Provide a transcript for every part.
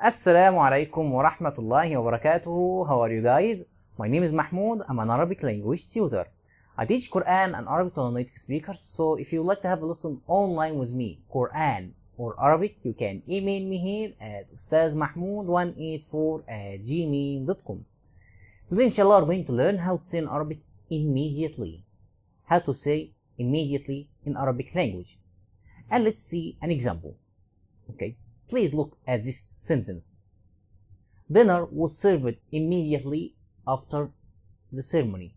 Assalamu alaikum wa rahmatullahi wa barakatuh. How are you guys? My name is Mahmoud. I'm an Arabic language tutor. I teach Quran and Arabic to native speakers. So if you would like to have a lesson online with me, Quran or Arabic, you can email me here at ustazmahmoud184 at gmail.com. Today, inshallah, we're going to learn how to say in Arabic immediately. How to say immediately in Arabic language. And let's see an example. Okay. Please look at this sentence. Dinner was served immediately after the ceremony.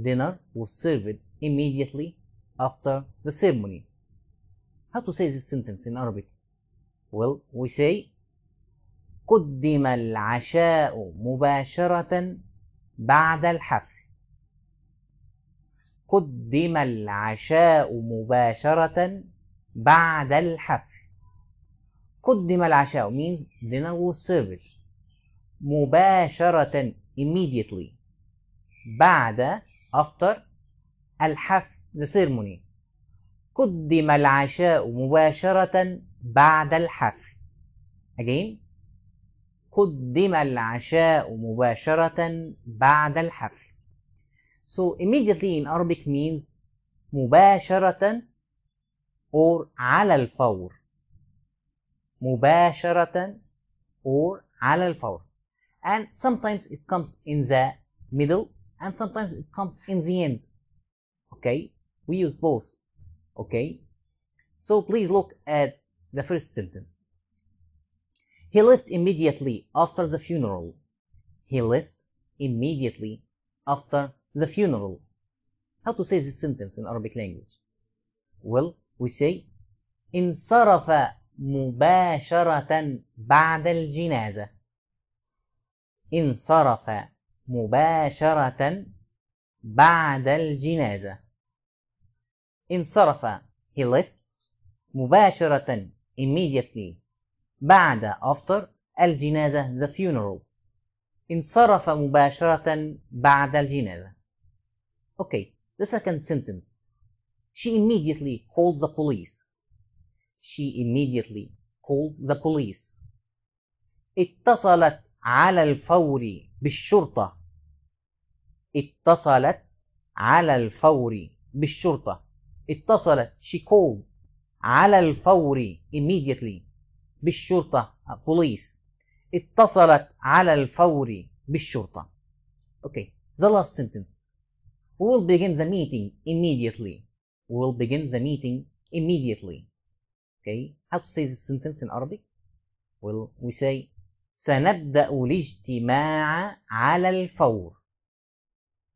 Dinner was served immediately after the ceremony. How to say this sentence in Arabic? Well, we say قدم العشاء مباشرة بعد الحفل. قدم العشاء مباشرة بعد الحفل. قدم العشاء. Means dinner was served. مباشرة. Immediately. بعد after الحفل the ceremony. قدم العشاء مباشرة بعد الحفل again. قدم العشاء مباشرة بعد الحفل. So immediately in Arabic means مباشرة or على الفور. مباشرة or على الفور and sometimes it comes in the middle and sometimes it comes in the end okay we use both okay so please look at the first sentence he left immediately after the funeral he left immediately after the funeral how to say this sentence in Arabic language well we say انصرف مباشرة بعد الجنازة انصرف مباشرة بعد الجنازة انصرف he left مباشرة immediately بعد after الجنازة the funeral انصرف مباشرة بعد الجنازة Okay, the second sentence. She immediately called the police. She immediately called the police. اتصلت على الفور بالشرطة. اتصلت على الفور بالشرطة. اتصلت she called على الفور immediately بالشرطة police. اتصلت على الفور بالشرطة. Okay, the last sentence. We will begin the meeting immediately. We will begin the meeting immediately. Okay, how to say this sentence in Arabic? Well, we say سنبدأ الاجتماع على الفور.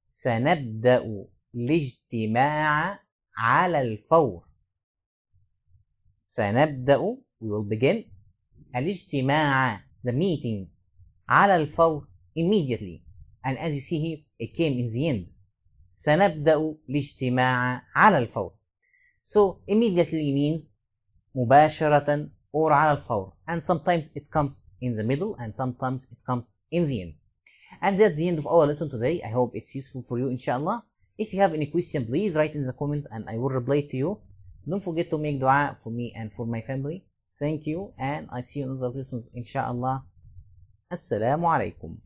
سنبدأ الاجتماع على الفور. سنبدأ we will begin الاجتماع the meeting على الفور immediately and as you see here it came in the end سنبدأ الاجتماع على الفور so immediately means مباشرة or على الفور and sometimes it comes in the middle and sometimes it comes in the end and that's the end of our lesson today I hope it's useful for you inshallah if you have any question please write in the comment and I will reply to you don't forget to make dua for me and for my family thank you and I see you in other lessons inshallah assalamu alaikum